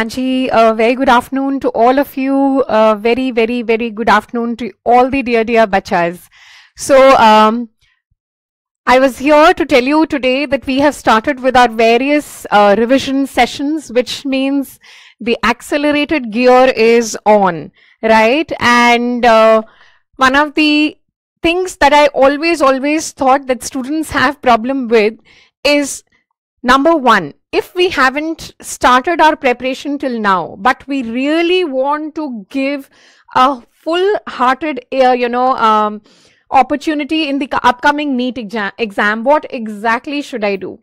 A very good afternoon to all of you. A very, very, very good afternoon to all the dear, dear bachas. So, um, I was here to tell you today that we have started with our various uh, revision sessions, which means the accelerated gear is on, right? And uh, one of the things that I always, always thought that students have problem with is number one, if we haven't started our preparation till now, but we really want to give a full-hearted, uh, you know, um, opportunity in the upcoming NEET exam, exam, what exactly should I do?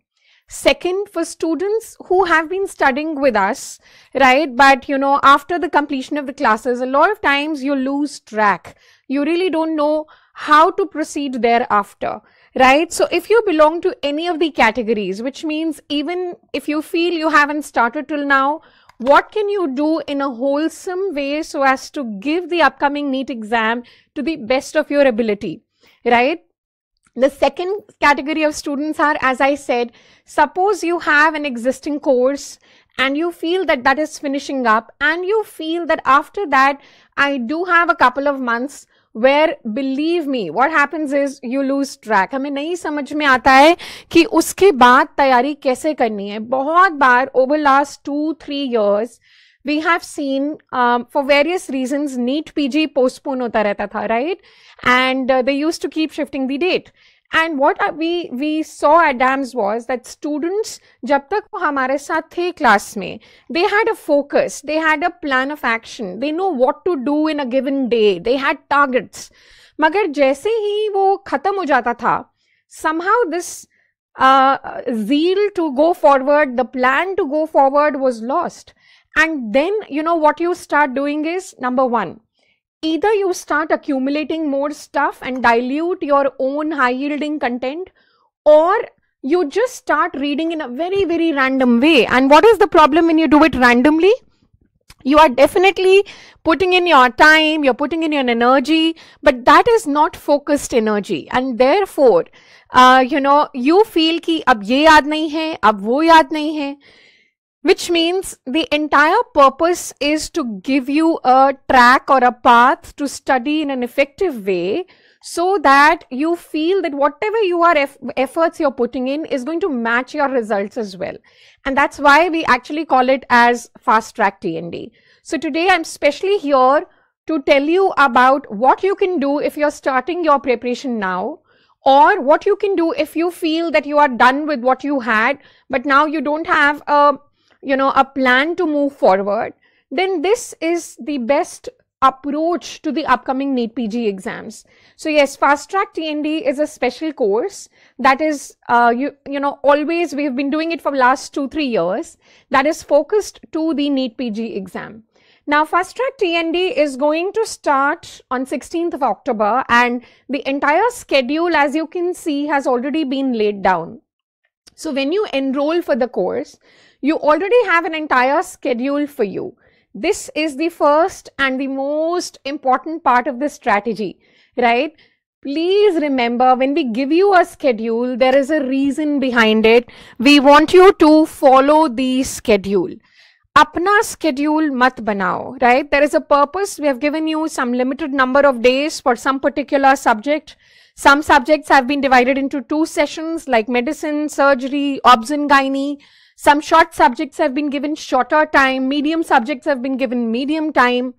Second, for students who have been studying with us, right, but you know, after the completion of the classes, a lot of times you lose track. You really don't know how to proceed thereafter right? So if you belong to any of the categories, which means even if you feel you haven't started till now, what can you do in a wholesome way so as to give the upcoming NEET exam to the best of your ability, right? The second category of students are, as I said, suppose you have an existing course and you feel that that is finishing up and you feel that after that, I do have a couple of months where believe me what happens is you lose track हमें नहीं समझ में आता है कि उसके बाद तैयारी कैसे करनी है। बहुत बार over last two three years we have seen for various reason NEET PG postpone होता रहता था right and they use to keep shifting the date date and what we we saw at DAMS was that students jab tak wo hamare sath the class mein they had a focus they had a plan of action they know what to do in a given day they had targets मगर जैसे ही वो खत्म हो जाता था somehow this uh, zeal to go forward the plan to go forward was lost and then you know what you start doing is number one either you start accumulating more stuff and dilute your own high yielding content or you just start reading in a very very random way. And what is the problem when you do it randomly? You are definitely putting in your time you're putting in your energy but that is not focused energy. And therefore uh, you know you feel ki ab ye yaad nahi hai ab wo yaad nahi hai which means the entire purpose is to give you a track or a path to study in an effective way so that you feel that whatever you are eff efforts you're putting in is going to match your results as well. And that's why we actually call it as fast track TND. So today I'm specially here to tell you about what you can do if you're starting your preparation now or what you can do if you feel that you are done with what you had, but now you don't have a you know, a plan to move forward, then this is the best approach to the upcoming NEET PG exams. So yes, Fast Track TND is a special course that is, uh, you, you know, always we've been doing it for last two, three years that is focused to the NEET PG exam. Now, Fast Track TND is going to start on 16th of October and the entire schedule, as you can see, has already been laid down. So when you enroll for the course, you already have an entire schedule for you. This is the first and the most important part of the strategy, right? Please remember when we give you a schedule, there is a reason behind it. We want you to follow the schedule. Apna schedule mat banao, right? There is a purpose. We have given you some limited number of days for some particular subject. Some subjects have been divided into two sessions like medicine, surgery, obs and gynae. Some short subjects have been given shorter time, medium subjects have been given medium time.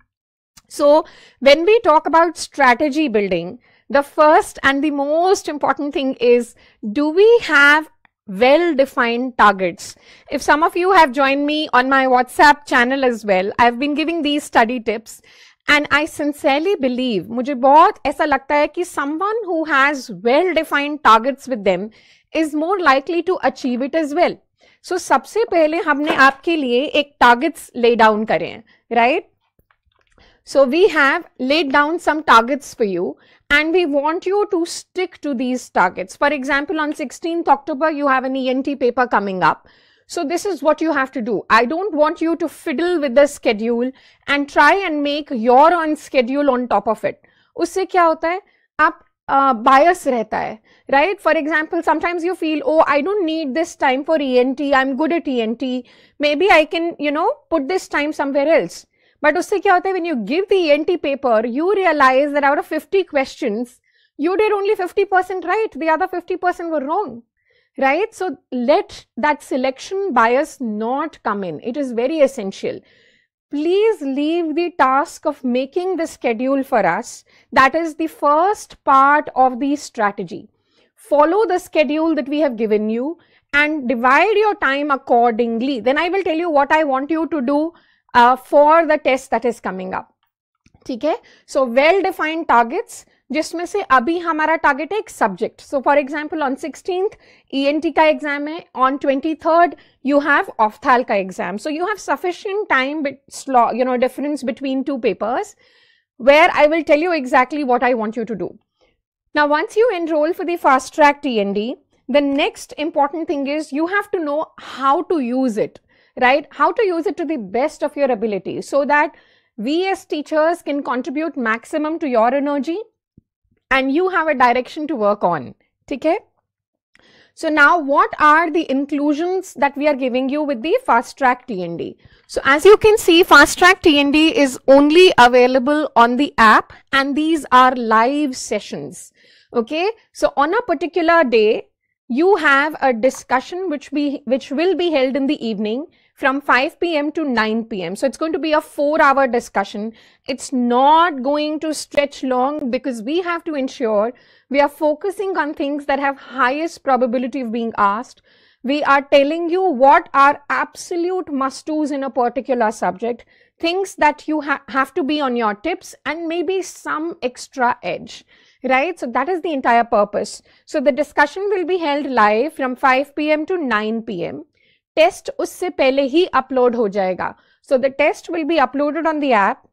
So when we talk about strategy building, the first and the most important thing is, do we have well-defined targets? If some of you have joined me on my WhatsApp channel as well, I've been giving these study tips and I sincerely believe, मुझे बहुत ऐसा लगता है कि someone who has well-defined targets with them is more likely to achieve it as well. So so, सबसे पहले हमने आपके लिए एक टारगेट्स ले डाउन करें right So we have laid down some targets for you and we want you to stick to these targets. For example, on 16th October, you have an ENT paper coming up. So this is what you have to do. I don't want you to fiddle with the schedule and try and make your own schedule on top of it. उससे क्या होता है आप uh, bias रहता है right for example sometimes you feel oh i don't need this time for ent i'm good at ent maybe i can you know put this time somewhere else but usse kya hota hai when you give the ent paper you realize that out of 50 questions you did only 50% right the other 50% were wrong right so let that selection bias not come in it is very essential please leave the task of making the schedule for us. That is the first part of the strategy. Follow the schedule that we have given you and divide your time accordingly. Then I will tell you what I want you to do uh, for the test that is coming up. Okay? So well defined targets जिसमें से अभी हमारा target है एक subject so for example on sixteenth ई का exam है on twenty third you have ophthal ka exam. So you have sufficient time, you know, difference between two papers where I will tell you exactly what I want you to do. Now, once you enroll for the fast track TND, the next important thing is you have to know how to use it, right? How to use it to the best of your ability so that we as teachers can contribute maximum to your energy and you have a direction to work on. Okay? So now what are the inclusions that we are giving you with the fast track TND? So as you can see, fast track TND is only available on the app and these are live sessions. Okay. So on a particular day, you have a discussion which be which will be held in the evening from 5 p.m. to 9 p.m. So it's going to be a four hour discussion. It's not going to stretch long because we have to ensure we are focusing on things that have highest probability of being asked. We are telling you what are absolute must-dos in a particular subject, things that you ha have to be on your tips and maybe some extra edge right? So that is the entire purpose. So the discussion will be held live from 5 p.m. to 9 p.m. Test उससे पहले ही upload हो जाएगा। So the test will be uploaded on the app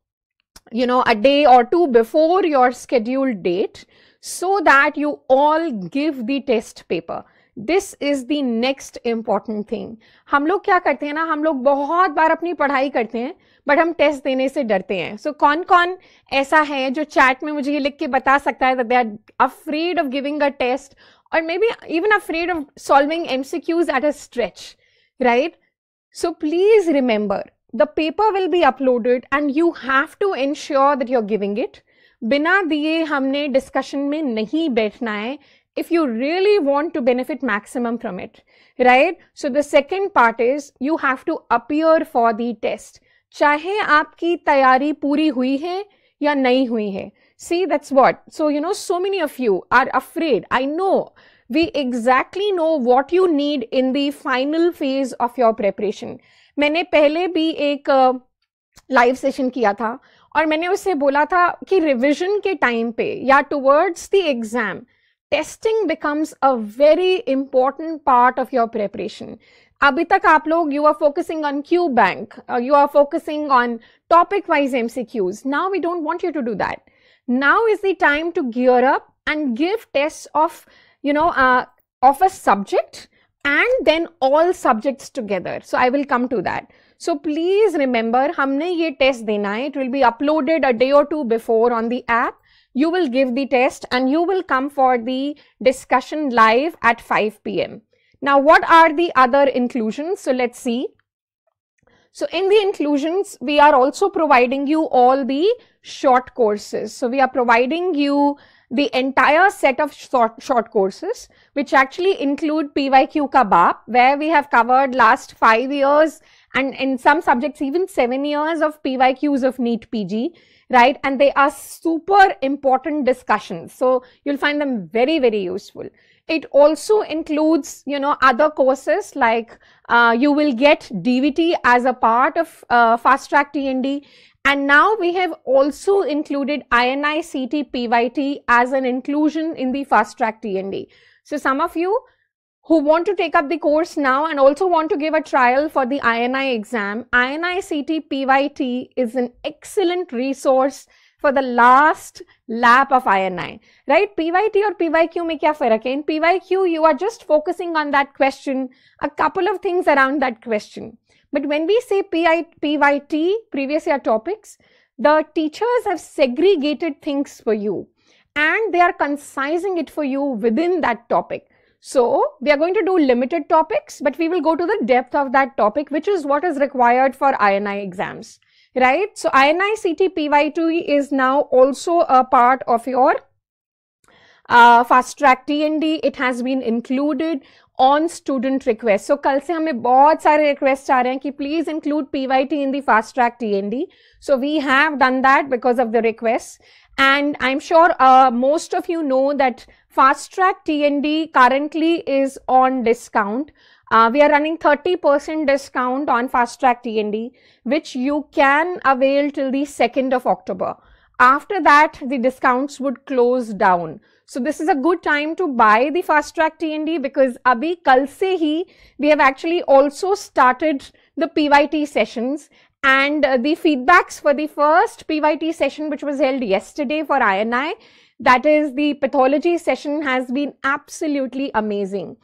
you know a day or two before your scheduled date so that you all give the test paper. This is the next important thing हम लोग क्या करते हैं ना हम लोग बहुत बार अपनी पढ़ाई करते हैं बट हम टेस्ट देने से डरते हैं। सो so, कौन कौन ऐसा है जो चैट में मुझे ये लिख के बता सकता है they are afraid of giving a test और may be even afraid of solving MCQs at a stretch right? So please remember the paper will be uploaded and you have to ensure that you're giving it. बिना दिए हमने discussion में नहीं बैठना है if you really want to benefit maximum from it, right? So the second part is you have to appear for the test. चाहे आपकी तैयारी पूरी हुई है या नहीं हुई है. See, that's what. So, you know, so many of you are afraid. I know we exactly know what you need in the final phase of your preparation. मैंने पहले भी एक लाइव uh, सेशन किया था और मैंने उससे बोला था कि रिविजन के टाइम पे या towards the exam testing becomes a very important part of your preparation अभी तक आप लोग you are focusing on Q bank you are focusing on topic wise MCQs now we don't want you to do that now is the time to gear up and give tests of you know, uh, of a subject and then all subjects together. So I will come to that. So please remember, हमने ये test देना है. It will be uploaded a day or two before on the app. You will give the test and you will come for the discussion live at 5 p.m. Now, what are the other inclusions? So let's see. So in the inclusions, we are also providing you all the short courses. So we are providing you the entire set of short, short courses, which actually include PYQ Kabab, where we have covered last five years and in some subjects, even seven years of PYQs of NEET PG, right? And they are super important discussions. So you'll find them very, very useful. It also includes, you know, other courses like uh, you will get DVT as a part of uh, Fast Track TND and now we have also included INI CT PYT as an inclusion in the fast track TND. So some of you who want to take up the course now and also want to give a trial for the INI exam, INI CT PYT is an excellent resource for the last lap of INI, right? PYT or PYQ mein kya farak hai? In PYQ, you are just focusing on that question, a couple of things around that question. But when we say PI, PYT, previous year topics, the teachers have segregated things for you. and they are concising it for you within that topic. So we are going to do limited topics, but we will go to the depth of that topic, which is what is required for INI exams, right? So INICET-PYT is now also a part of your uh, fast track TND. It has been included on student request. So कल से हमें बहुत सारे requests आ रहे हैं कि please include PYT in the fast track TND. So we have done that because of the requests. And I'm sure uh, most of you know that fast track TND currently is on discount uh, we are running 30% discount on fast track tnd which you can avail till the 2nd of october after that the discounts would close down so this is a good time to buy the fast track TND because abhi kal se hi we have actually also started the PYT sessions and uh, the feedbacks for the first PYT session which was held yesterday for INI that is the pathology session has been absolutely amazing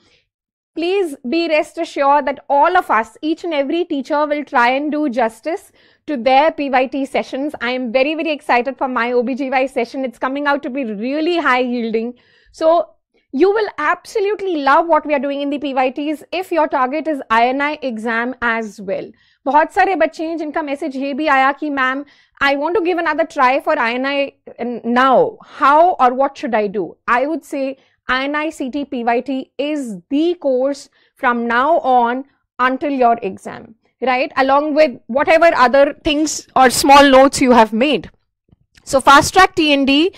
Please be rest assured that all of us, each and every teacher will try and do justice to their PYT sessions. I am very, very excited for my OBGY session. It's coming out to be really high yielding. So you will absolutely love what we are doing in the PYTs if your target is INI exam as well. बहुत सारे बच्चे हैं जिनका message ये भी आया कि ma'am I want to give another try for I N I now how और what should I do I would say INI CT PYT is the course from now on until your exam right? Along with whatever other things or small notes you have made. So fast track TND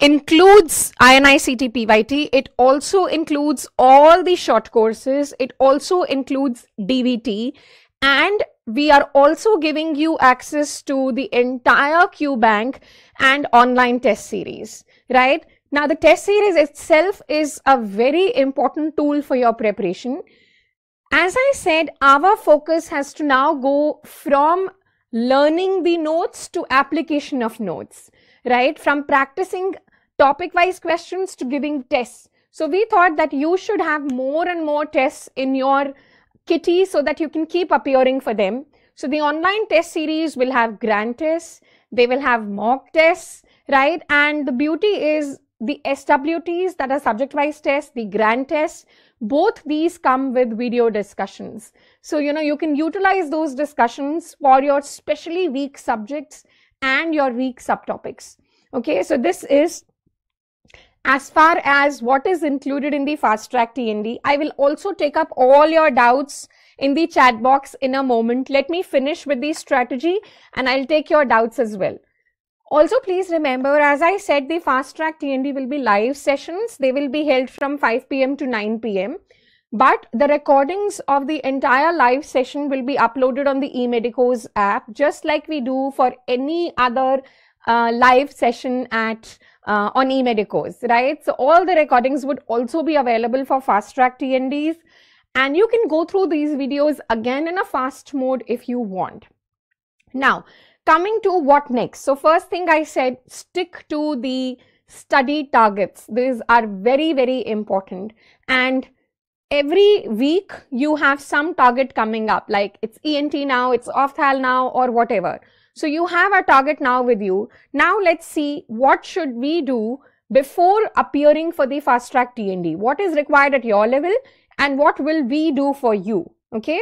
includes INI CT PYT. It also includes all the short courses. It also includes DVT and we are also giving you access to the entire QBank and online test series, right? Now, the test series itself is a very important tool for your preparation as I said, our focus has to now go from learning the notes to application of notes, right? From practicing topic wise questions to giving tests. So we thought that you should have more and more tests in your kitty so that you can keep appearing for them. So the online test series will have grand tests, they will have mock tests, right? And the beauty is the SWTs that are subject wise tests, the grand tests, both these come with video discussions. So, you know, you can utilize those discussions for your specially weak subjects and your weak subtopics. Okay, so this is as far as what is included in the fast track TND. I will also take up all your doubts in the chat box in a moment. Let me finish with the strategy and I'll take your doubts as well. Also, please remember, as I said, the fast track TND will be live sessions. They will be held from 5 p.m. to 9 p.m. But the recordings of the entire live session will be uploaded on the eMedicoz app, just like we do for any other uh, live session at uh, on eMedicoz, right? So all the recordings would also be available for fast track TNDs. And you can go through these videos again in a fast mode if you want. Now, coming to what next? So first thing i said stick to the study targets. These are very very important. And every week you have some target coming up like it's ent now it's ophthal now or whatever. So you have a target now with you. Now let's see what should we do before appearing for the fast track tnd what is required at your level and what will we do for you okay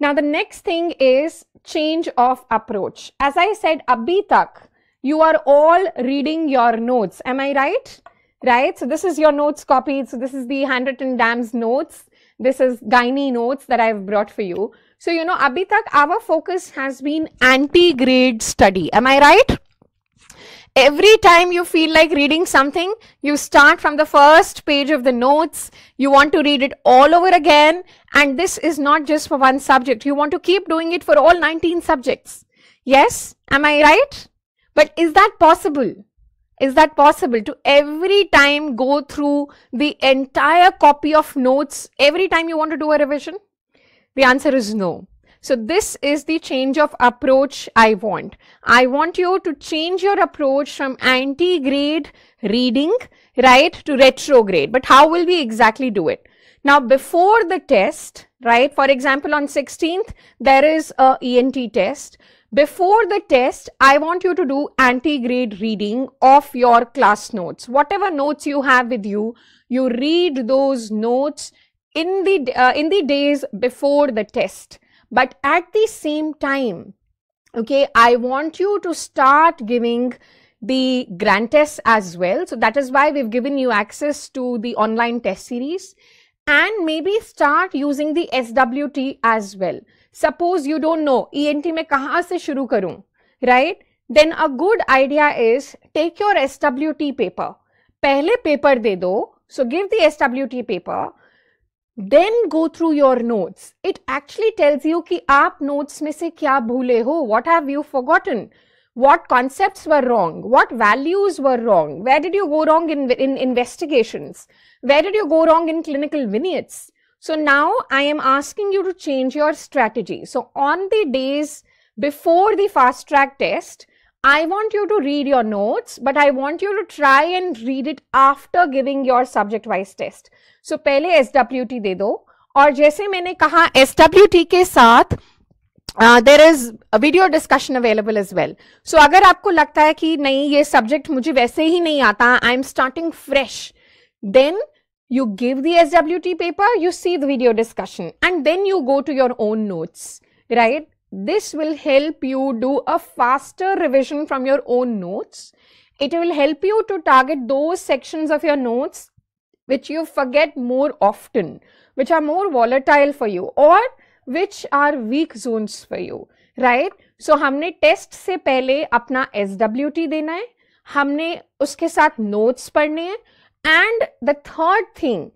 now the next thing is change of approach. As I said, abhi tak, you are all reading your notes. Am I right? Right? So this is your notes copied. So this is the handwritten dams notes. This is gynae notes that I've brought for you. So, you know, abhi tak, our focus has been antegrade study. Am I right? Every time you feel like reading something, you start from the first page of the notes. You want to read it all over again. And this is not just for one subject. You want to keep doing it for all 19 subjects. Yes? Am I right? But is that possible? Is that possible to every time go through the entire copy of notes every time you want to do a revision? The answer is no. So this is the change of approach I want. I want you to change your approach from antegrade reading, right, to retrograde. But how will we exactly do it? Now, before the test, right, for example, on 16th, there is a ENT test. before the test, I want you to do antegrade reading of your class notes. Whatever notes you have with you, you read those notes in the, uh, in the days before the test. But at the same time, okay, I want you to start giving the grand test as well. So that is why we've given you access to the online test series and maybe start using the SWT as well. Suppose you don't know ENT mein kahan se shuru karun, right? Then a good idea is take your SWT paper. Pehle paper de do. So give the SWT paper Then go through your notes. It actually tells you कि आप notes में से क्या भूले हो. What have you forgotten? What concepts were wrong? What values were wrong? Where did you go wrong in, in investigations? Where did you go wrong in clinical vignettes? So now I am asking you to change your strategy. So on the days before the fast track test, I want you to read your notes, but I want you to try and read it after giving your subject wise test. So पहले SWT दे दो और जैसे मैंने कहा SWT के साथ there is video discussion available is well सो अगर आपको लगता है कि नहीं ये सब्जेक्ट मुझे वैसे ही नहीं आता I am starting fresh then you give the SWT paper, you see the video discussion, and then you go to your own notes, right? This will help you do a faster revision from your own notes. It will help you to target those sections of your notes which you forget more often, which are more volatile for you, or which are weak zones for you, right? So, हमने test से पहले अपना S देना है हमने उसके साथ notes पढ़ने हैं and the third thing,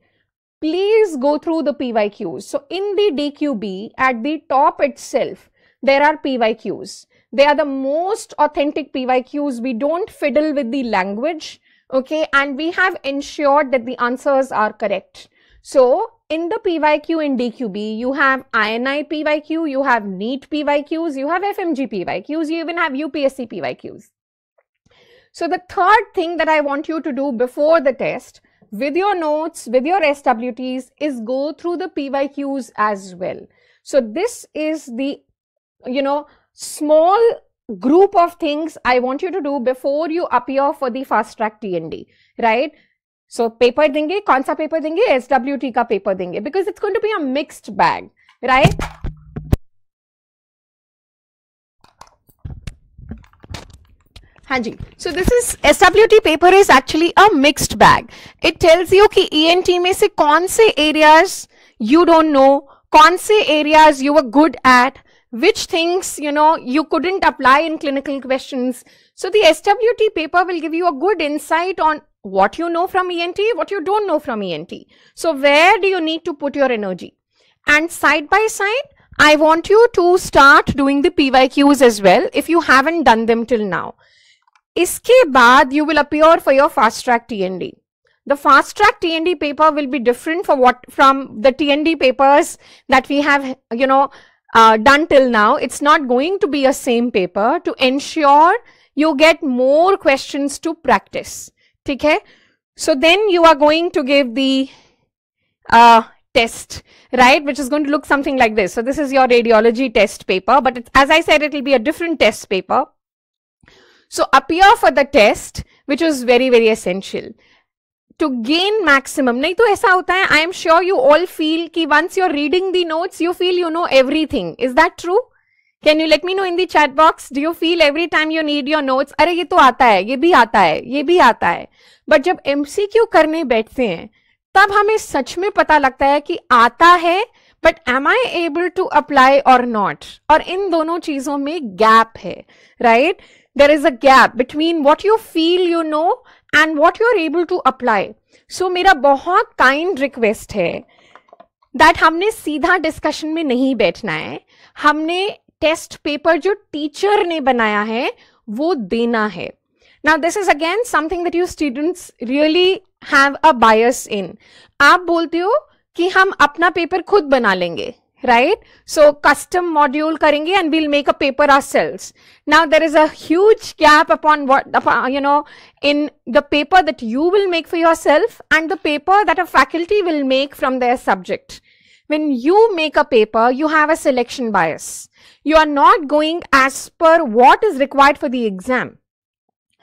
please go through the PYQs. So in the DQB, at the top itself, there are PYQs. They are the most authentic PYQs. We don't fiddle with the language, okay? And we have ensured that the answers are correct. So in the PYQ in DQB, you have INI PYQ, you have NEET PYQs, you have FMG PYQs, you even have UPSC PYQs. So the third thing that I want you to do before the test with your notes, with your SWTs is go through the PYQs as well. So this is the, you know, small group of things I want you to do before you appear for the fast track TND, right? So paper देंगे कौन सा paper देंगे SWT का paper देंगे because it's going to be a mixed bag, right? Hanji. So this is SWT paper is actually a mixed bag. It tells you कि ENT में से कौन से areas you don't know, कौन से areas you were good at, which things, you know, you couldn't apply in clinical questions. So the SWT paper will give you a good insight on what you know from ENT, what you don't know from ENT. So where do you need to put your energy? And side by side, I want you to start doing the PYQs as well if you haven't done them till now. Iske baad you will appear for your fast track TND. The fast track TND paper will be different for what from the TND papers that we have, you know, uh, done till now. It's not going to be a same paper to ensure you get more questions to practice. Okay? So then you are going to give the uh, test, right? Which is going to look something like this. So this is your radiology test paper, but as I said, it will be a different test paper. So appear for the test, which was very, very essential. To gain maximum नहीं तो ऐसा होता है I am sure you all feel कि once you are reading the notes you feel you know everything is that true can you let me know in the chat box do you feel every time you need your notes अरे, ये तो आता है, ये भी आता है, ये भी आता है. बट जब एम सी क्यू करने बैठते हैं, तब हमें सच में पता लगता है कि आता है but am I able to apply और नॉट और इन दोनों चीज़ों में गैप है right there is a gap between what you feel you know and what you are able to apply so मेरा बहुत काइंड रिक्वेस्ट है दैट हमने सीधा डिस्कशन में नहीं बैठना है। हमने टेस्ट पेपर जो टीचर ने बनाया है, वो देना है। Now this is again something that you students really have a bias in आप बोलते हो कि हम अपना पेपर खुद बना लेंगे। Right? So custom module karenge and we'll make a paper ourselves. Now there is a huge gap upon what, you know, in the paper that you will make for yourself and the paper that a faculty will make from their subject. when you make a paper, you have a selection bias. You are not going as per what is required for the exam,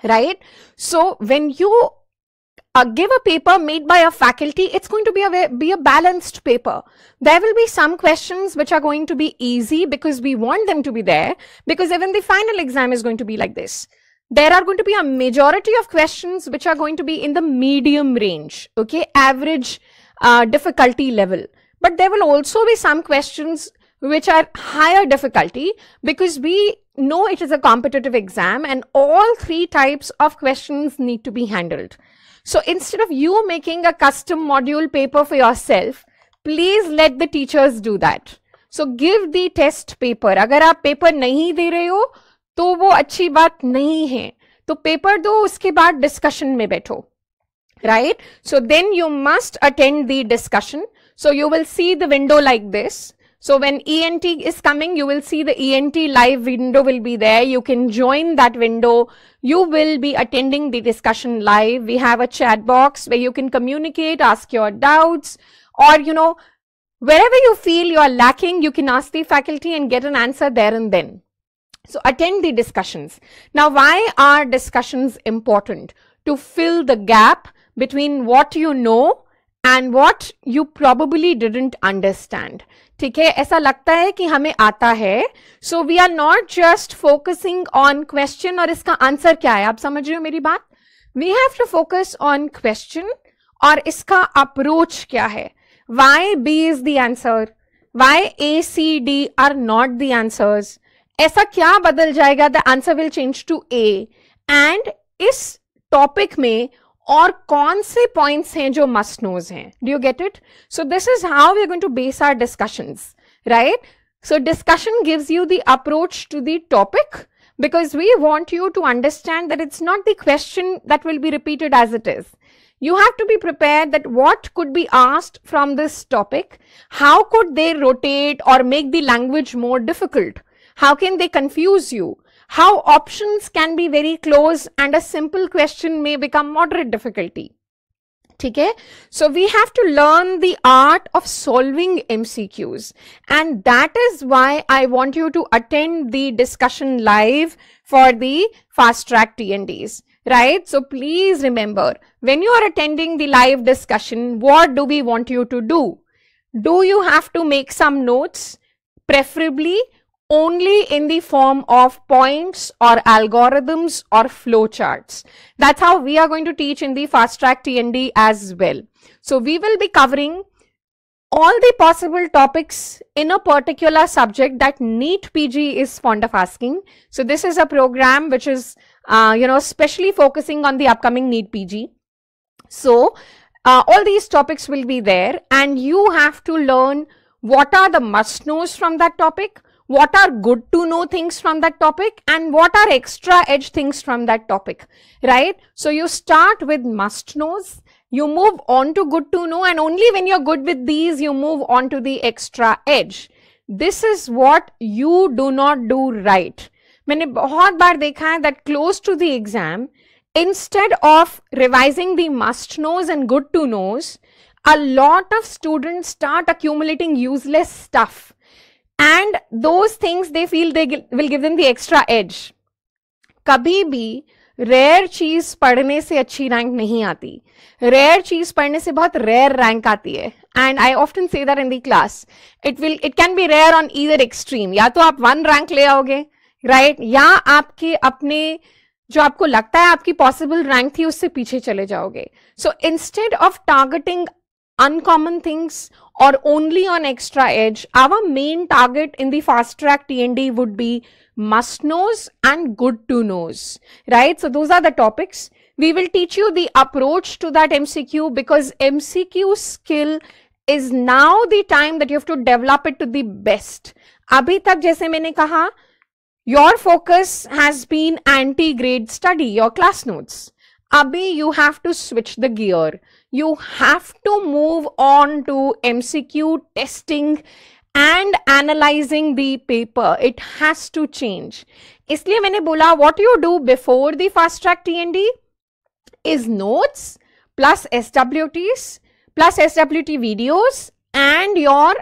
right? So when you uh, give a paper made by a faculty, it's going to be a, be a balanced paper. There will be some questions which are going to be easy because we want them to be there because even the final exam is going to be like this. There are going to be a majority of questions which are going to be in the medium range, okay, average uh, difficulty level. But there will also be some questions which are higher difficulty because we know it is a competitive exam and all three types of questions need to be handled. So instead of you making a custom module paper for yourself, please let the teachers do that. So give the test paper. अगर आप paper नहीं दे रहे हो तो वो अच्छी बात नहीं है तो पेपर दो उसके बाद डिस्कशन में बैठो right so then you must attend the discussion so you will see the window like this so when ENT is coming, you will see the ENT live window will be there. You can join that window. You will be attending the discussion live. We have a chat box where you can communicate, ask your doubts, or, you know, wherever you feel you are lacking, you can ask the faculty and get an answer there and then. So attend the discussions. Now, why are discussions important? To fill the gap between what you know and what you probably didn't understand. ठीक है, ऐसा लगता है कि हमें आता है। So we are not just focusing on question और इसका आंसर क्या है? आप समझ रहे हो मेरी बात? We have to focus on question और इसका अप्रोच क्या है? Why B is the answer why A C D are not the answers ऐसा क्या बदल जाएगा? The answer will change to A and इस टॉपिक में और कौन से पॉइंट्स हैं जो मस्ट नोज हैं do you get it so this is how we going to base are discussions right so discussion gives you the approach to the topic because we want you to understand that it's not the question that will be repeated as it is. You have to be prepared that what could be asked from this topic, how could they rotate or make the language more difficult? How can they confuse you? how options can be very close and a simple question may become moderate difficulty. Okay? So we have to learn the art of solving MCQs and that is why I want you to attend the discussion live for the fast track TNDs right? So please remember when you are attending the live discussion, what do we want you to do? Do you have to make some notes? Preferably only in the form of points or algorithms or flowcharts. That's how we are going to teach in the fast track TND as well. So we will be covering all the possible topics in a particular subject that NEET PG is fond of asking. So this is a program which is, uh, you know, specially focusing on the upcoming NEET PG. So uh, all these topics will be there and you have to learn what are the must knows from that topic, what are good to know things from that topic and what are extra edge things from that topic, right? So you start with must knows, you move on to good to know and only when you're good with these, you move on to the extra edge. This is what you do not do right. मैंने बहुत बार देखा है that close to the exam, instead of revising the must knows and good to knows, a lot of students start accumulating useless stuff And those things they feel they will give them the extra edge. कभी भी rare चीज़ पढ़ने से अच्छी rank नहीं आती। Rare चीज़ पढ़ने से बहुत रेयर रैंक आती है। And I often say that in the class it will it can be rare on either extreme या तो आप वन रैंक ले आओगे राइट right? या आपके अपने, जो आपको लगता है आपकी पॉसिबल रैंक थी, उससे पीछे चले जाओगे। So instead of targeting uncommon things or only on extra edge, our main target in the fast track TND would be must knows and good to knows, right? So those are the topics. We will teach you the approach to that MCQ because MCQ skill is now the time that you have to develop it to the best. अभी तक जैसे मैंने कहा, your focus has been antegrade study, your class notes. Abhi, you have to switch the gear you have to move on to MCQ testing and analyzing the paper. It has to change. इसलिए मैंने बोला what you do before the fast track TND is notes plus SWTs plus SWT videos and your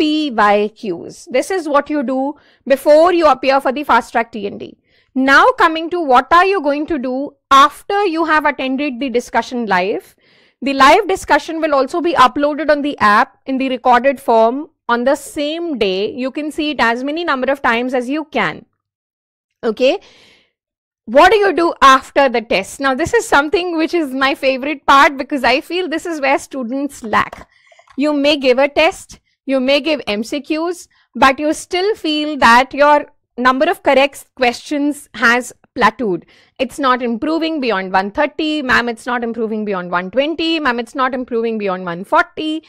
PYQs. This is what you do before you appear for the fast track TND. Now coming to what are you going to do after you have attended the discussion live. The live discussion will also be uploaded on the app in the recorded form on the same day. You can see it as many number of times as you can. Okay. What do you do after the test? Now, this is something which is my favorite part because I feel this is where students lack. You may give a test, you may give MCQs, but you still feel that your number of correct questions has plateaued. It's not improving beyond 130, ma'am, it's not improving beyond 120, ma'am, it's not improving beyond 140.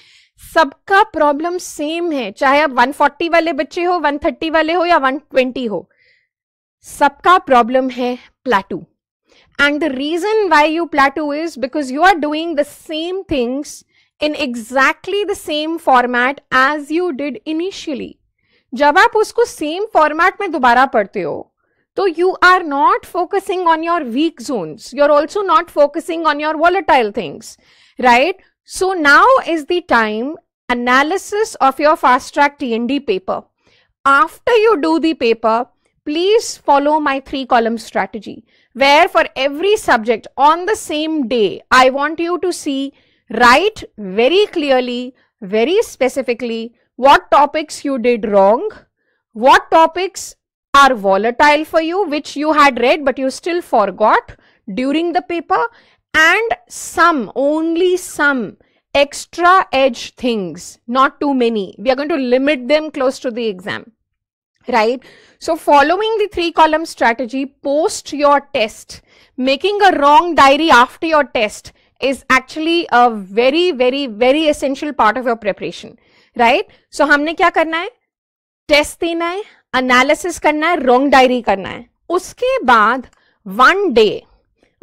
सबका problem same है चाहे आप 140 वाले बच्चे हो 130 वाले हो या 120 हो सबका प्रॉब्लम है plateau and the reason why you plateau is because you are doing the same things in exactly the same format as you did initially जब आप उसको सेम फॉर्मेट में दोबारा पढ़ते हो तो you are not focusing on your weak zones you are also not focusing on your volatile things right so now is the time analysis of your fast track T N D paper after you do the paper please follow my three column strategy where for every subject on the same day I want you to see right very clearly very specifically what topics you did wrong, what topics are volatile for you, which you had read but you still forgot during the paper, and some, only some extra edge things, not too many. We are going to limit them close to the exam. Right? So, following the three column strategy, post your test, making a wrong diary after your test is actually a very, very, very essential part of your preparation. Right so हमने क्या करना है? Test देना है analysis करना है रोंग diary करना है। उसके बाद one day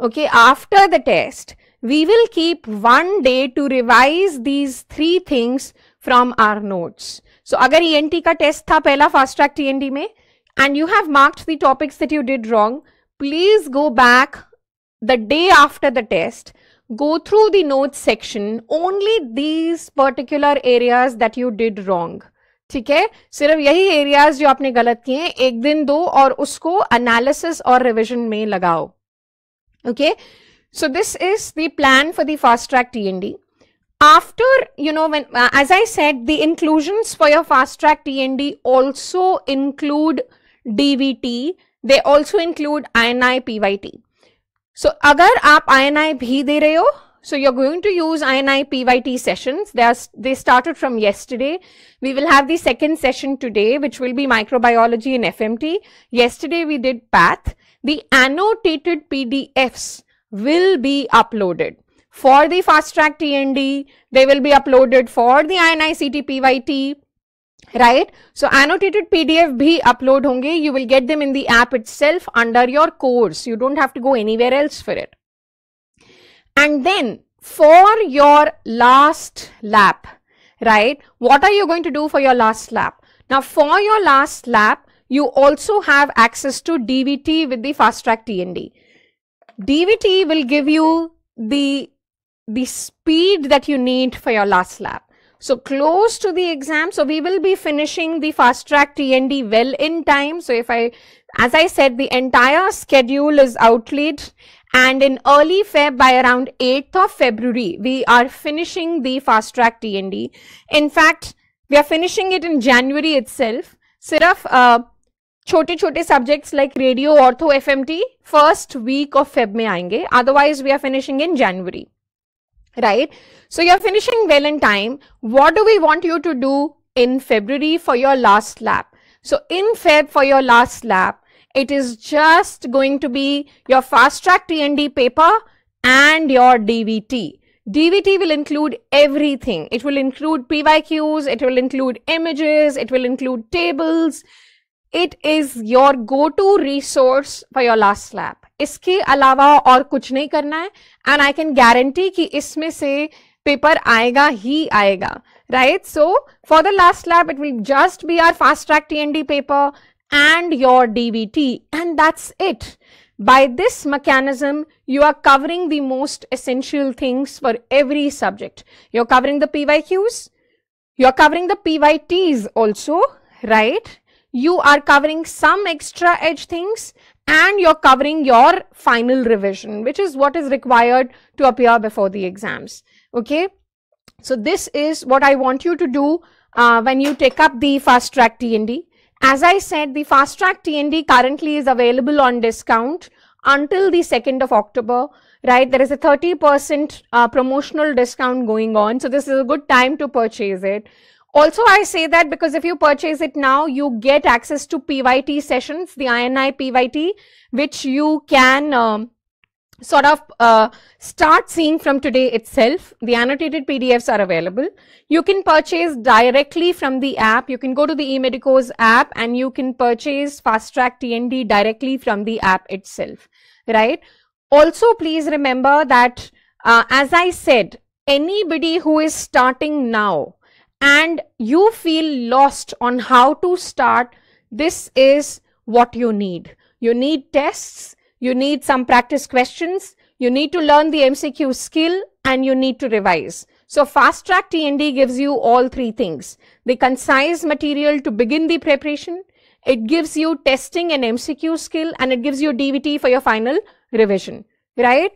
okay after the test we will keep one day to revise these three things from our notes so अगर ई एन टी का टेस्ट था पहला फास्ट ट्रैक टीएनडी में and you have marks the topics that you did wrong please go back the day after the test go through the notes section only these particular areas that you did wrong ठीक है सिर्फ यही areas जो आपने गलत किए हैं एक दिन दो और उसको एनालिसिस और रिविजन में लगाओ okay so this is the plan for the fast track TND after you know when uh, as i said the inclusions for your fast track tnd also include dvt they also include ini pyt so agar aap INI bhi de rahe ho, so you're going to use INI PYT sessions. They, are, they started from yesterday. We will have the second session today, which will be microbiology and FMT. Yesterday we did PATH. The annotated PDFs will be uploaded for the fast track TND. They will be uploaded for the INI PYT right? So annotated pdf bhi upload honge you will get them in the app itself under your course. You don't have to go anywhere else for it. And then for your last lap right? What are you going to do for your last lap? Now for your last lap you also have access to dvt with the fast track tnd dvt will give you the the speed that you need for your last lap so close to the exam. So we will be finishing the fast track TND well in time. So if I, as I said, the entire schedule is outlaid and in early Feb by around 8th of February, we are finishing the fast track TND. In fact, we are finishing it in January itself. सिर्फ छोटे छोटे subjects like radio ortho F M T first week of Feb में आएंगे otherwise we are finishing in January right? So you're finishing well in time. What do we want you to do in February for your last lap? So in Feb for your last lap, it is just going to be your fast track TND paper and your DVT. DVT will include everything. It will include PYQs, it will include images, it will include tables. It is your go-to resource for your last lap. इसके अलावा और कुछ नहीं करना है। And I can guarantee कि इसमें से पेपर आएगा, ही आएगा। Right so for the last lab it will just be our fast track T N D paper and your DBT and that's it by this mechanism you are covering the most essential things for every subject you are covering the PYQs you are covering the PYTs also right you are covering some extra edge things and you're covering your final revision, which is what is required to appear before the exams. Okay. So this is what I want you to do uh, when you take up the fast track TND. As I said, the fast track TND currently is available on discount until the 2nd of October, right? There is a 30% uh, promotional discount going on. So this is a good time to purchase it. Also, I say that because if you purchase it now, you get access to PYT sessions, the INI PYT, which you can um, sort of uh, start seeing from today itself. The annotated PDFs are available. You can purchase directly from the app. You can go to the eMedicoz app and you can purchase Fast Track TND directly from the app itself, right? Also, please remember that, uh, as I said, anybody who is starting now, and you feel lost on how to start, this is what you need. You need tests, you need some practice questions, you need to learn the MCQ skill, and you need to revise. So Fast Track TND gives you all three things. The concise material to begin the preparation, it gives you testing and MCQ skill, and it gives you DVT for your final revision, right?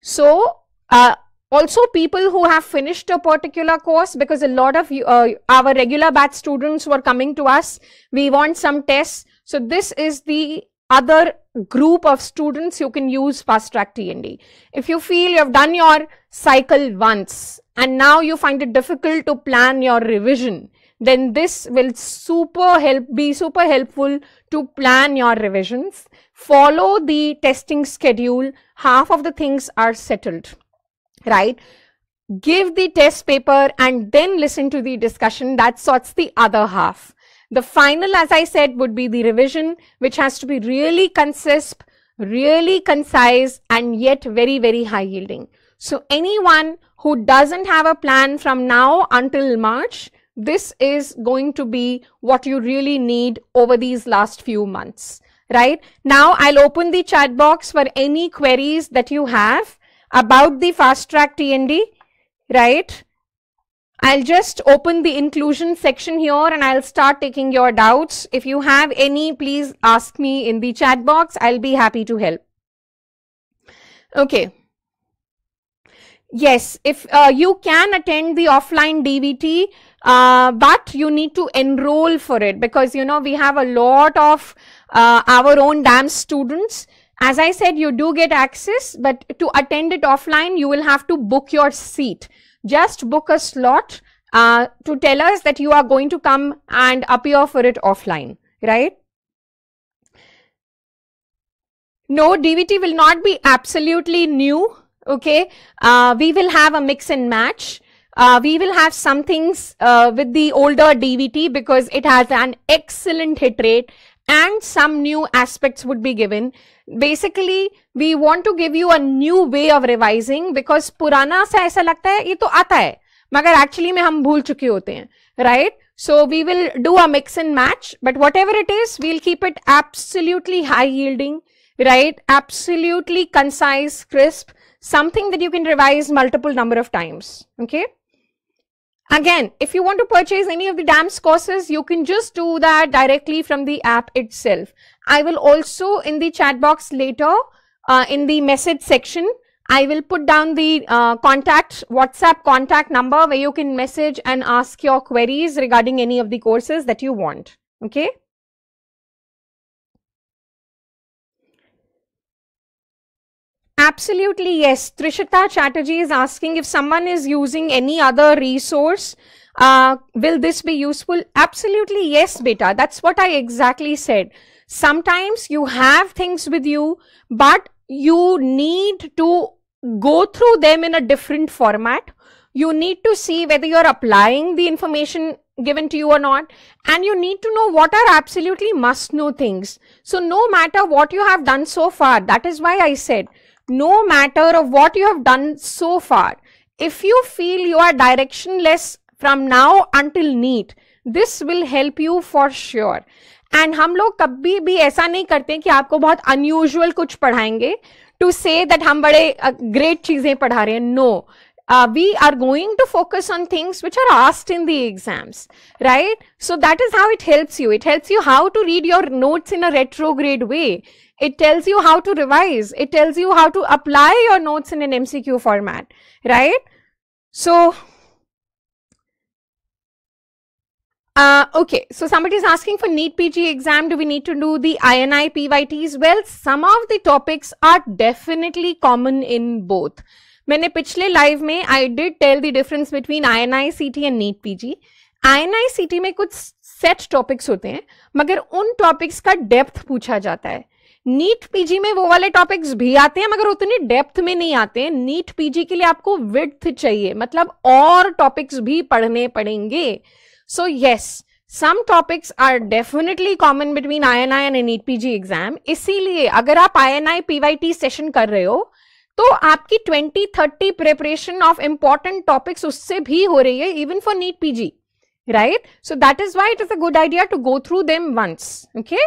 So, uh, also people who have finished a particular course because a lot of uh, our regular batch students were coming to us we want some tests. So this is the other group of students you can use fast track tnd if you feel you have done your cycle once and now you find it difficult to plan your revision then this will super help be super helpful to plan your revisions. Follow the testing schedule. Half of the things are settled right? Give the test paper and then listen to the discussion. That sorts the other half. The final, as I said, would be the revision, which has to be really concise, really concise, and yet very, very high yielding. So anyone who doesn't have a plan from now until March, this is going to be what you really need over these last few months, right? Now I'll open the chat box for any queries that you have about the fast track TND, right? I'll just open the inclusion section here and I'll start taking your doubts. If you have any, please ask me in the chat box. I'll be happy to help. Okay. Yes, if uh, you can attend the offline DVT, uh, but you need to enroll for it because, you know, we have a lot of uh, our own DAMS students as I said, you do get access, but to attend it offline, you will have to book your seat. Just book a slot uh, to tell us that you are going to come and appear for it offline, right? No, DVT will not be absolutely new, okay? Uh, we will have a mix and match. Uh, we will have some things uh, with the older DVT because it has an excellent hit rate and some new aspects would be given. Basically, we want to give you a new way of revising because पुराना सा ऐसा लगता है ये तो आता है मगर actually में हम भूल चुके होते हैं right? So we will do a mix and match, but whatever it is, we'll keep it absolutely high yielding, right? Absolutely concise, crisp, something that you can revise multiple number of times, okay? Again, if you want to purchase any of the DAMS courses, you can just do that directly from the app itself. I will also in the chat box later, uh, in the message section, I will put down the uh, contact, WhatsApp contact number where you can message and ask your queries regarding any of the courses that you want. Okay. Absolutely, yes. Trishita Chatterjee is asking if someone is using any other resource, uh, will this be useful? Absolutely, yes, beta. That's what I exactly said. Sometimes you have things with you, but you need to go through them in a different format. You need to see whether you're applying the information given to you or not. And you need to know what are absolutely must know things. So no matter what you have done so far, that is why I said, no matter of what you have done so far, if you feel you are directionless from now until NEET, this will help you for sure. And hamlo लोग कभी भी ऐसा नहीं करते कि आपको unusual kuch पढ़ाएंगे to say that हम बड़े great चीजें पढ़ा रहे No. Uh, we are going to focus on things which are asked in the exams, right? So that is how it helps you. It helps you how to read your notes in a retrograde way. It tells you how to revise. It tells you how to apply your notes in an MCQ format, right? So, uh, okay, so somebody is asking for NEET PG exam. Do we need to do the INI PYTs? Well, some of the topics are definitely common in both. मैंने पिछले live में I did tell the difference between I N I C T and NEET PG I N I C T में कुछ set topics होते हैं मगर उन topics का डेप्थ पूछा जाता है नीट पीजी में वो वाले टॉपिक्स भी आते हैं, मगर उतनी डेप्थ में नहीं आते हैं। नीट पीजी के लिए आपको विड्थ चाहिए मतलब और टॉपिक्स भी पढ़ने पड़ेंगे। So yes some topics are definitely common between I N I and NEET PG exam इसीलिए अगर आप I N I PY session कर रहे हो तो आपकी 20 30 प्रिपरेशन ऑफ़ इंपॉर्टेंट टॉपिक्स उससे भी हो रही है even for NEET PG, right? So, that is why it is a good idea to go through them once, okay?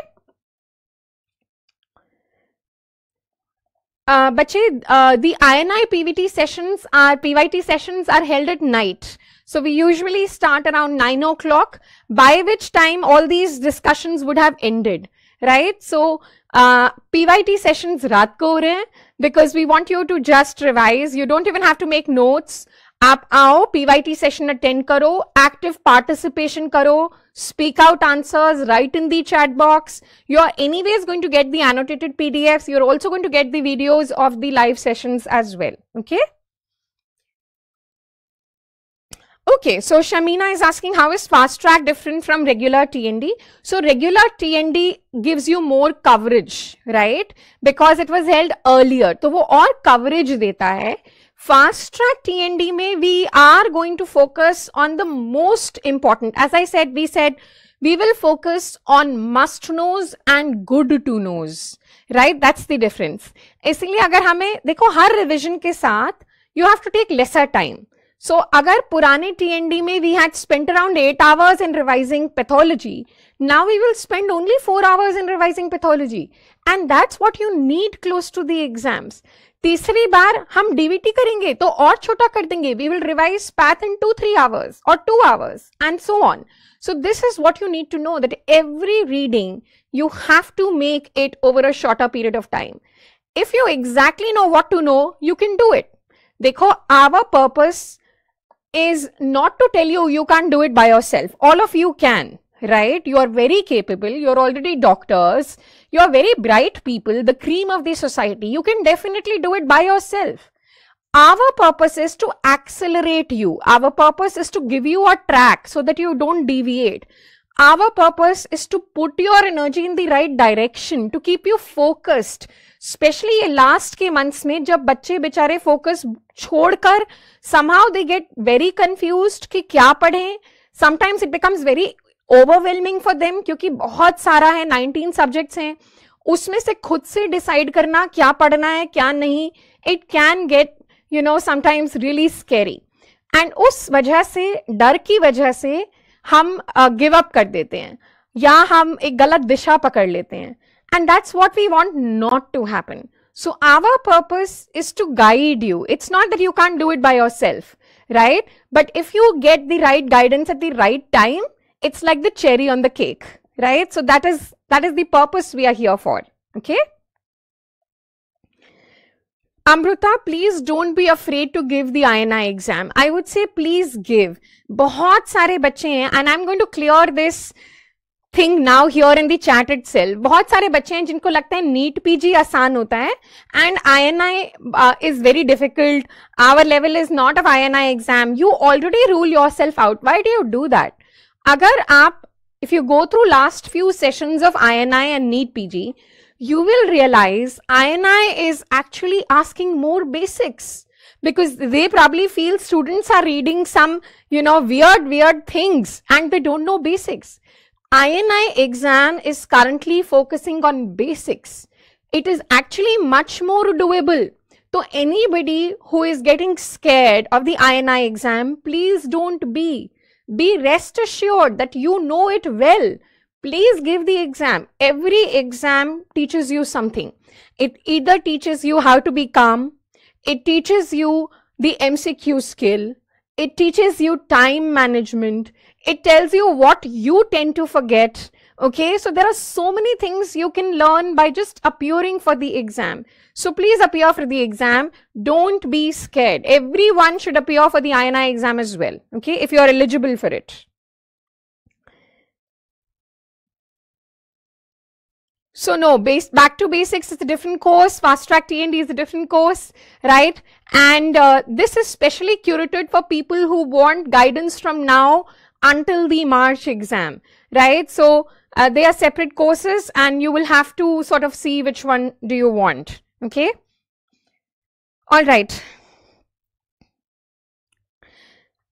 uh, Bache, uh, the INI PVT sessions are, P V T sessions are held at night. So we usually start around 9 o'clock, by which time all these discussions would have ended, right? So uh, P V T sessions raat ko ho because we want you to just revise. You don't even have to make notes. आप आओ PYT session attend करो active participation करो speak out answers right in the chat box you are anyways going to get the annotated PDF you are also going to get the videos of the live session as well okay Okay, so Shamina is asking how is fast track different from regular TND? So regular TND gives you more coverage, right? Because it was held earlier. So वो और coverage देता है. Fast track TND में we are going to focus on the most important. As I said, we said we will focus on must knows and good to knows. Right? That's the difference. इसलिए अगर हमें देखो हर revision के साथ you have to take lesser time. So, agar purane TND mein we had spent around 8 hours in revising pathology, now we will spend only 4 hours in revising pathology. And that's what you need close to the exams. तीसरी बार हम DVT करेंगे तो और छोटा कर देंगे। We will revise path in two three hours और two hours and so on so this is what you need to know that every reading you have to make it over a shorter period of time if you exactly know what to know you can do it देखो our purpose is not to tell you you can do it by yourself all of you can right you are very capable you are already doctors You are very bright people, the cream of the society. You can definitely do it by yourself. Our purpose is to accelerate you. Our purpose is to give you a track so that you don't deviate. Our purpose is to put your energy in the right direction, to keep you focused. Specially ये last के months में जब बच्चे बेचारे focus छोड़कर somehow they get very confuse कि क्या पढ़ें sometimes it becomes very overwhelming for them क्योंकि बहुत सारा है 19 सब्जेक्ट्स हैं। उसमें से खुद से डिसाइड करना क्या पढ़ना है क्या नहीं it can get you know sometimes really scary and उस वजह से डर की वजह से हम गिव uh, अप कर देते हैं। या हम एक गलत दिशा पकड़ लेते हैं। And that's what we want not to happen so our purpose is to guide you it's not that you can do it by yourself right but if you get the right guidance at the right time it's like the cherry on the cake, right? So that is, that is the purpose we are here for, okay? Amruta, please don't be afraid to give the INI exam. I would say please give. बहुत सारे बच्चे हैं and I'm going to clear this thing now here in the chat it self बहुत सारे बच्चे हैं जिनको लगता है नीट पीजी आसान होता है and I N I is very difficult our level is not of I N I exam you already rule your self out why do you do that अगर आप if you go through last few sessions of INI and NEET PG, you will realize INI is actually asking more basics because they probably feel students are reading some, you know, weird, weird things and they don't know basics. INI exam is currently focusing on basics. It is actually much more doable. So anybody who is getting scared of the INI exam, please don't be. be rest assured that you know it well. Please give the exam. Every exam teaches you something. It either teaches you how to be calm, it teaches you the MCQ skill. It teaches you time management. It tells you what you tend to forget. Okay, so there are so many things you can learn by just appearing for the exam. So please appear for the exam. Don't be scared. Everyone should appear for the INI exam as well. Okay, if you are eligible for it. So no, base, back to basics is a different course. Fast track TND is a different course, right? And uh, this is specially curated for people who want guidance from now until the March exam, right? So uh, they are separate courses and you will have to sort of see which one do you want. Okay. All right.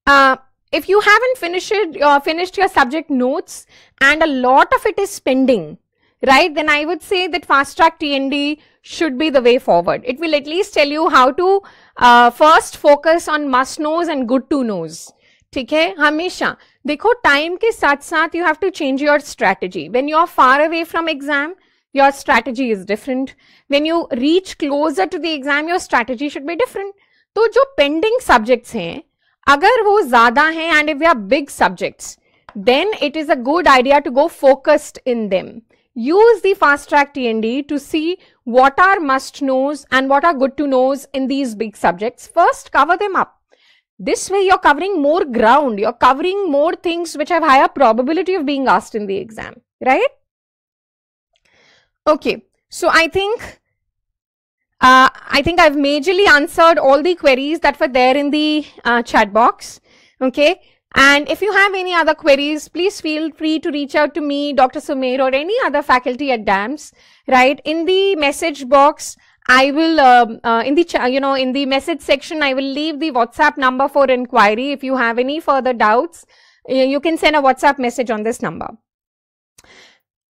Uh, if you haven't finished uh, finished your subject notes and a lot of it is pending, right, then I would say that fast track TND should be the way forward. It will at least tell you how to uh, first focus on must knows and good to knows. ठीक है हमेशा देखो time के साथ साथ you have to change your strategy when you are far away from exam your strategy is different when you reach closer to the exam your strategy should be different तो जो pending subjects हैं, अगर वो ज़्यादा हैं and if you are big subjects then it is a good idea to go focused in them use the fast track T and to see what are must knows and what are good to knows in these big subjects first cover them up This way you're covering more ground. You're covering more things which have higher probability of being asked in the exam, right? Okay, so I think uh, I think I've majorly answered all the queries that were there in the uh, chat box. Okay. And if you have any other queries, please feel free to reach out to me, Dr. Sumer or any other faculty at DAMS, right? In the message box, I will, um, uh, in the, you know, in the message section, I will leave the WhatsApp number for inquiry. If you have any further doubts, you can send a WhatsApp message on this number.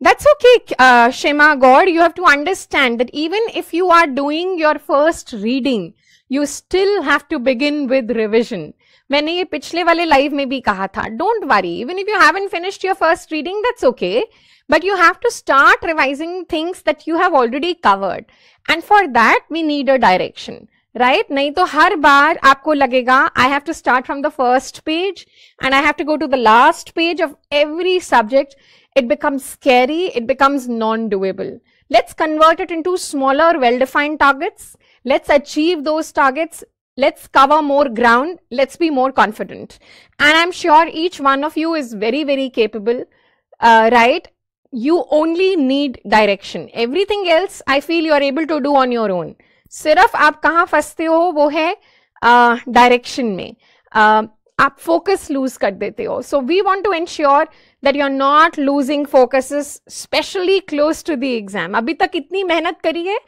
That's okay, uh, Shema God. You have to understand that even if you are doing your first reading, you still have to begin with revision. मैंने ये पिछले वाले live में भी कहा था don't worry even if you haven't finished your first reading that's okay but you have to start revising things that you have already covered and for that we need a direction right? nahi to har baar aapko lagega i have to start from the first page and i have to go to the last page of every subject. It becomes scary it becomes non doable let's convert it into smaller well defined targets. Let's achieve those targets. Let's cover more ground. Let's be more confident. And i'm sure each one of you is very very capable uh, right you only need direction. Everything else, I feel you are able to do on your own. सिर्फ आप कहाँ फंसते हो वो है direction uh, में uh, आप focus lose कर देते हो so we want to ensure that you are not losing focus specially close to the exam अभी तक इतनी मेहनत करी है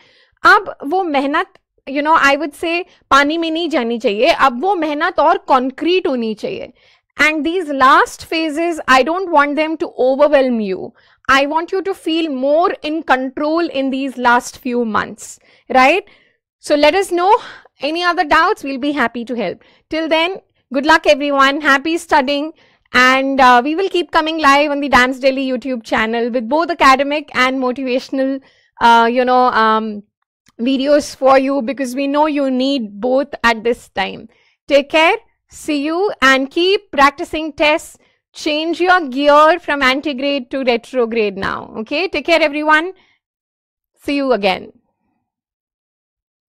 अब वो मेहनत यू नो आई वुड से पानी में नहीं जानी चाहिए अब वो मेहनत और कॉन्क्रीट होनी चाहिए And these last phases, I don't want them to overwhelm you. I want you to feel more in control in these last few months, right? So let us know any other doubts. We'll be happy to help. Till then, good luck everyone. Happy studying. And uh, we will keep coming live on the DAMS Daily YouTube channel with both academic and motivational, uh, you know, um, videos for you because we know you need both at this time. Take care. See you and keep practicing tests. Change your gear from antegrade to retrograde now. Okay, take care everyone. See you again.